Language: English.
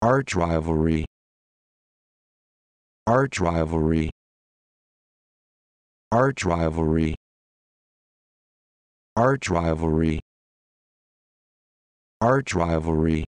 Arch rivalry. Arch rivalry. Arch rivalry. Arch rivalry. Arch rivalry.